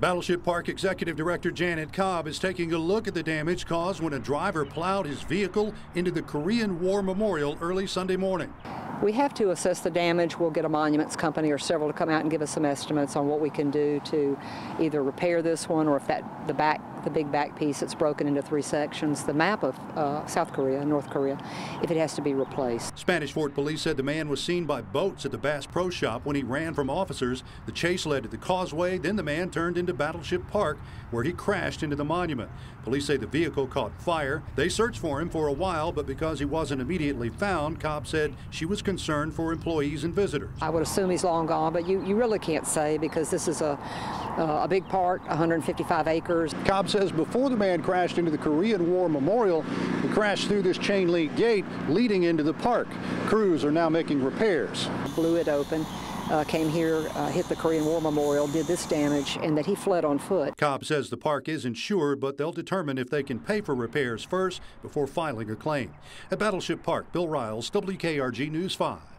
Battleship Park Executive Director Janet Cobb is taking a look at the damage caused when a driver plowed his vehicle into the Korean War Memorial early Sunday morning. We have to assess the damage. We'll get a monuments company or several to come out and give us some estimates on what we can do to either repair this one or if that the back the big back piece that's broken into three sections, the map of uh, South Korea, and North Korea, if it has to be replaced. Spanish Fort Police said the man was seen by boats at the Bass Pro Shop when he ran from officers. The chase led to the causeway, then the man turned into Battleship Park where he crashed into the monument. Police say the vehicle caught fire. They searched for him for a while, but because he wasn't immediately found, Cobb said she was concerned for employees and visitors. I would assume he's long gone, but you, you really can't say because this is a, uh, a big park, 155 acres. Cobb says before the man crashed into the Korean War Memorial, he crashed through this chain link gate leading into the park. Crews are now making repairs. Blew it open. Uh, came here, uh, hit the Korean War Memorial, did this damage, and that he fled on foot. Cobb says the park is insured, but they'll determine if they can pay for repairs first before filing a claim. At Battleship Park, Bill Riales, WKRG News 5.